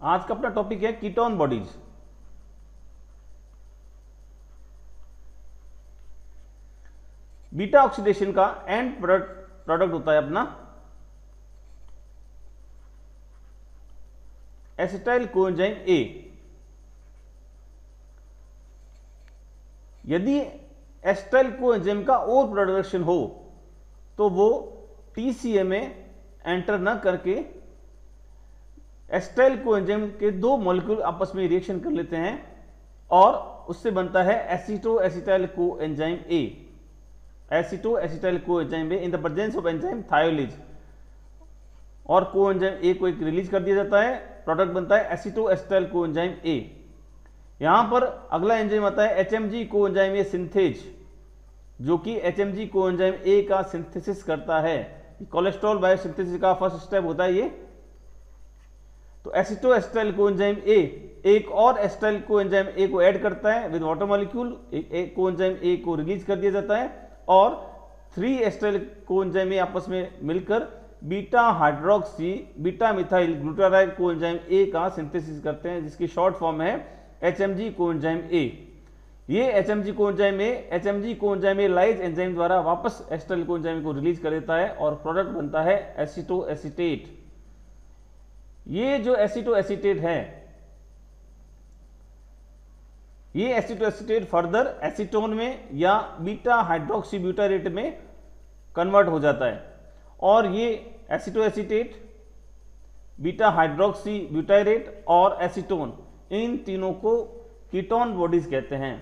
आज का अपना टॉपिक है कीटोन बॉडीज बीटा ऑक्सीडेशन का एंड प्रोडक्ट प्रोडक्ट होता है अपना एसिटाइल कोएंजाइम ए यदि एसिटाइल कोएंजाइम का और प्रोडक्शन हो तो वो टीसीए में एंटर न करके एस्टाइल कोएंजाइम के दो मॉलिक्यूल आपस में रिएक्शन कर लेते हैं और उससे बनता है acetoacetyl coenzyme A. Acetoacetyl coenzyme A in the presence of enzyme thiolase. और कोएंजाइम ए को एक रिलीज़ कर दिया जाता है, प्रोडक्ट बनता है एसिटो एसिटाइल को एंजाइम ए। यहाँ पर अगला एंजाइम आता है एचएमजी कोएंजाइम ए सिंथेज, जो कि एच को कोएंजाइम ए का सिंथेसिस करता है। कोलेस्ट्रॉल बायोसिंथेसिस का फ़र्स्ट स्टेप होता है ये। तो एसिटो एस्टाइल कोएंजाइम ए, एक और एस्टाइल कोएंजाइम ए को ऐड करता है विद वाटर मॉलिक्यूल, एक कोएंजाइम ए को रिलीज़ कर दिया जाता है और थ्री एस्टाइल कोएंजाइम ए आपस में मिलकर beta hydroxy, beta methyl glutaryl coenzyme A का सिंथेसिस करते हैं, जिसकी शॉर्ट फॉर्म है एचएमजी कोएंजाइम ए। ये HMG coenzyme A, HMG coenzyme A lyase enzyme द्वारा वापस एस्टाइल कोएंजाइम को रिलीज़ कर देता है और प्रोडक्ट बनता है एसिटो एसिटेट ये जो एसिटो एसिटेट है, ये एसिटो एसिटेट फर्दर एसिटोन में या बीटा हाइड्रोक्सी ब्यूटारेट में कन्वर्ट हो जाता है। और ये acetoacetate beta hydroxy butyrate और एसिटोन, इन तीनों को कीटोन बॉडीज कहते हैं।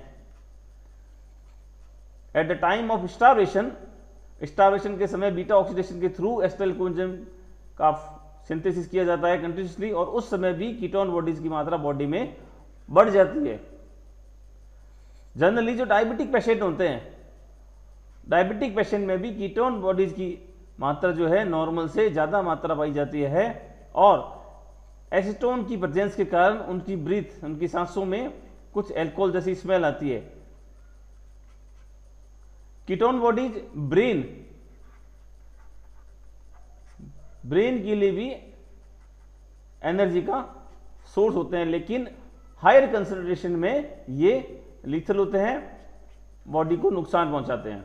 At the time of starvation starvation के समय बीटा ऑक्सीडेशन के थ्रू एस्टल का सिंथेसिस किया जाता है कंटिन्यूसली और उस समय भी कीटोन बॉडीज की मात्रा बॉडी में बढ़ जाती है। जनरली जो डायबिटिक पेशेंट होते हैं डायबिटिक पेशेंट में भी कीटोन बॉडीज की मात्रा जो है नॉर्मल से ज़्यादा मात्रा पाई जाती है और एसिटोन की प्रजेंस के कारण उनकी ब्रीथ उनकी सांसों में कुछ एल्कोहल जैसी स्मेल आती है। कीटोन बॉडीज ब्रेन ब्रेन के लिए भी एनर्जी का सोर्स होते हैं, लेकिन हायर कंसंट्रेशन में ये लिथल होते हैं, बॉडी को नुकसान पहुंचाते हैं।